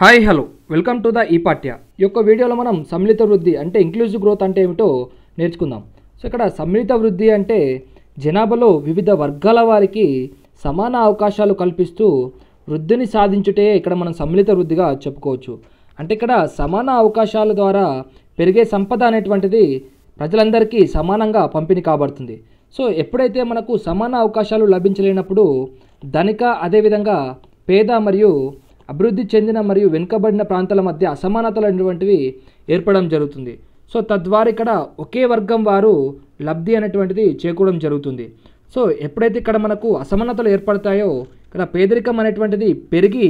Hi hello welcome to the ఈ పాఠ్య ఈ యొక్క వీడియోలో మనం సమ్మిళిత వృద్ధి అంటే ఇంక్లూజివ్ గ్రోత్ అంటే ఏమిటో నేర్చుకుందాం. సో ఇక్కడ సమ్మిళిత వృద్ధి అంటే జనాభాలో వివిధ వర్గాల వారికి సమాన అవకాశాలు కల్పిస్తూ వృద్ధిని సాధించుటే ఇక్కడ మనం సమ్మిళిత వృద్ధిగా చెప్పుకోవచ్చు. అంటే ఇక్కడ సమాన అవకాశాల ద్వారా పెరిగే సంపద అనేటువంటిది ప్రజలందరికీ సమానంగా పంపిణీ కాబడుతుంది. సో ఎప్పుడైతే మనకు సమాన అవకాశాలు లభించలేనప్పుడు ధనిక అదేవిధంగా పేద మరియు అభివృద్ధి చెందిన మరియు వెనుకబడిన ప్రాంతాల మధ్య అసమానతలు అనేటువంటివి ఏర్పడడం జరుగుతుంది. సో తద్వారా ఇక్కడ ఒకే వర్గం వారు లబ్ధి అనేటువంటిది చేకూడడం జరుగుతుంది. సో ఎప్పుడైతే ఇక్కడ మనకు అసమానతలు ఏర్పడతాయో ఇక్కడ పేదరికం అనేటువంటిది పెరిగి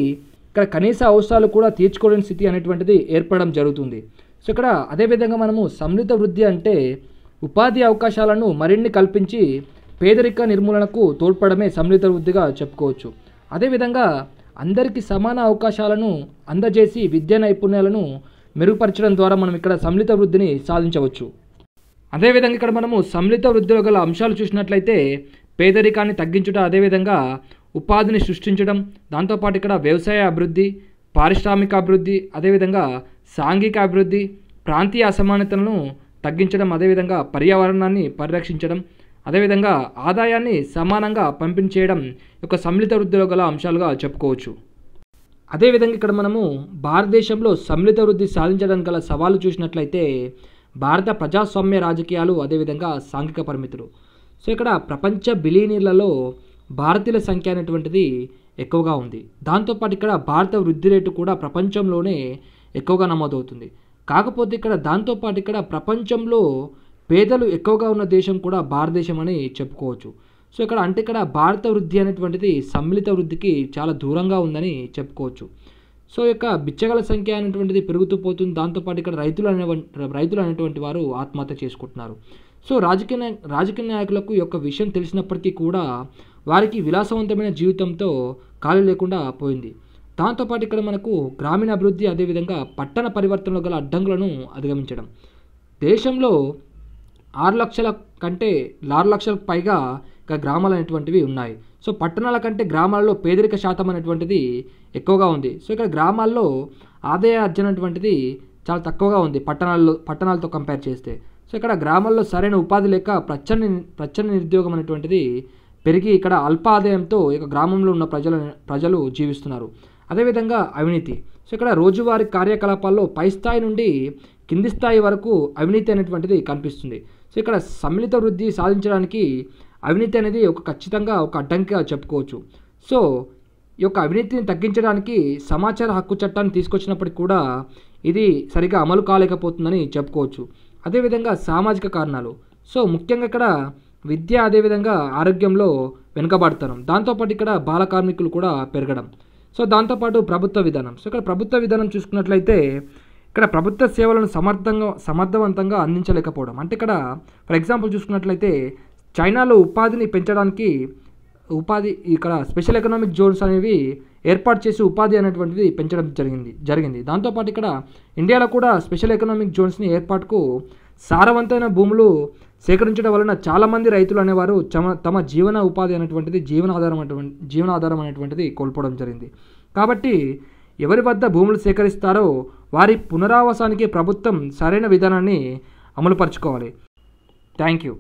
ఇక్కడ కనీస అవసరాలు కూడా తీర్చుకోలేని స్థితి అనేటువంటిది ఏర్పడడం జరుగుతుంది. సో ఇక్కడ అదేవిధంగా మనము సమ్మిళిత వృద్ధి అంటే ఉపాధి అవకాశాలను మరిన్ని కల్పించి పేదరిక నిర్మూలనకు తోడ్పడమే సమ్మిళిత వృద్ధిగా చెప్పుకోవచ్చు. అదేవిధంగా అందరికీ సమాన అవకాశాలను అందజేసి విద్యా నైపుణ్యాలను మెరుగుపరచడం ద్వారా మనం ఇక్కడ సమ్మిళిత వృద్ధిని సాధించవచ్చు. అదేవిధంగా ఇక్కడ మనము సమ్మిళిత వృద్ధిలో గల అంశాలు చూసినట్లయితే పేదరికాన్ని తగ్గించుట అదేవిధంగా ఉపాధిని సృష్టించడం దాంతోపాటు ఇక్కడ వ్యవసాయ అభివృద్ధి పారిశ్రామిక అభివృద్ధి అదేవిధంగా సాంఘిక అభివృద్ధి ప్రాంతీయ అసమానతలను తగ్గించడం అదేవిధంగా పర్యావరణాన్ని పరిరక్షించడం అదేవిధంగా ఆదాయాన్ని సమానంగా పంపిణీ చేయడం యొక్క సమ్మిళిత వృద్ధిలో గల అంశాలుగా చెప్పుకోవచ్చు. అదేవిధంగా ఇక్కడ మనము భారతదేశంలో సమ్మిళిత వృద్ధి సాధించడానికి గల సవాలు చూసినట్లయితే భారత ప్రజాస్వామ్య రాజకీయాలు అదేవిధంగా సాంఘిక పరిమితులు. సో ఇక్కడ ప్రపంచ బిలీనీర్లలో భారతీయుల సంఖ్య అనేటువంటిది ఎక్కువగా ఉంది. దాంతోపాటు ఇక్కడ భారత వృద్ధి రేటు కూడా ప్రపంచంలోనే ఎక్కువగా నమోదవుతుంది. కాకపోతే ఇక్కడ దాంతోపాటు ఇక్కడ ప్రపంచంలో పేదలు ఎక్కువగా ఉన్న దేశం కూడా భారతదేశం అని చెప్పుకోవచ్చు. సో ఇక్కడ అంటే ఇక్కడ భారత వృద్ధి అనేటువంటిది సమ్మిళిత వృద్ధికి చాలా దూరంగా ఉందని చెప్పుకోవచ్చు. సో యొక్క బిచ్చగల సంఖ్య అనేటువంటిది పెరుగుతూ పోతుంది. దాంతోపాటు ఇక్కడ రైతులు అనే రైతులు అనేటువంటి వారు ఆత్మహత్య చేసుకుంటున్నారు. సో రాజకీయ రాజకీయ నాయకులకు యొక్క విషయం తెలిసినప్పటికీ కూడా వారికి విలాసవంతమైన జీవితంతో ఖాళీ లేకుండా పోయింది. దాంతోపాటు ఇక్కడ మనకు గ్రామీణ అభివృద్ధి అదేవిధంగా పట్టణ పరివర్తనలో గల అడ్డంకులను అధిగమించడం. దేశంలో ఆరు లక్షల కంటే ఆరు లక్షలకు పైగా ఇక గ్రామాలు అనేటువంటివి ఉన్నాయి. సో పట్టణాల కంటే గ్రామాల్లో పేదరిక శాతం అనేటువంటిది ఎక్కువగా ఉంది. సో ఇక్కడ గ్రామాల్లో ఆదాయ అర్జన అనేటువంటిది చాలా తక్కువగా ఉంది పట్టణాల్లో పట్టణాలతో కంపేర్ చేస్తే. సో ఇక్కడ గ్రామాల్లో సరైన ఉపాధి లేక ప్రచ్ఛన్న ప్రచ్ఛన్న నిరుద్యోగం అనేటువంటిది పెరిగి ఇక్కడ అల్ప ఆదాయంతో ఇక గ్రామంలో ఉన్న ప్రజలు ప్రజలు జీవిస్తున్నారు. అదేవిధంగా అవినీతి. సో ఇక్కడ రోజువారీ కార్యకలాపాల్లో పై స్థాయి నుండి కింది స్థాయి వరకు అవినీతి అనేటువంటిది కనిపిస్తుంది. సో ఇక్కడ సమ్మిళిత వృద్ధి సాధించడానికి అవినీతి అనేది ఒక ఖచ్చితంగా ఒక అడ్డంకిగా చెప్పుకోవచ్చు. సో ఈ యొక్క అవినీతిని తగ్గించడానికి సమాచార హక్కు చట్టాన్ని తీసుకొచ్చినప్పటికీ కూడా ఇది సరిగా అమలు కాలేకపోతుందని చెప్పుకోవచ్చు. అదేవిధంగా సామాజిక కారణాలు. సో ముఖ్యంగా ఇక్కడ విద్య అదేవిధంగా ఆరోగ్యంలో వెనుకబడతనం. దాంతోపాటు ఇక్కడ బాల కార్మికులు కూడా పెరగడం. సో దాంతోపాటు ప్రభుత్వ విధానం. సో ఇక్కడ ప్రభుత్వ విధానం చూసుకున్నట్లయితే ఇక్కడ ప్రభుత్వ సేవలను సమర్థంగా సమర్థవంతంగా అందించలేకపోవడం. అంటే ఇక్కడ ఫర్ ఎగ్జాంపుల్ చూసుకున్నట్లయితే చైనాలో ఉపాధిని పెంచడానికి ఉపాధి ఇక్కడ స్పెషల్ ఎకనామిక్ జోన్స్ అనేవి ఏర్పాటు చేసి ఉపాధి అనేటువంటిది పెంచడం జరిగింది జరిగింది. దాంతోపాటు ఇక్కడ ఇండియాలో కూడా స్పెషల్ ఎకనామిక్ జోన్స్ని ఏర్పాటుకు సారవంతమైన భూములు సేకరించడం వలన చాలామంది రైతులు అనేవారు తమ తమ జీవన ఉపాధి అనేటువంటిది జీవనాధారం అటువంటి జీవనాధారం అనేటువంటిది కోల్పోవడం జరిగింది. కాబట్టి ఎవరి వద్ద భూములు సేకరిస్తారో వారి పునరావాసానికి ప్రభుత్వం సరైన విధానాన్ని అమలుపరచుకోవాలి. Thank you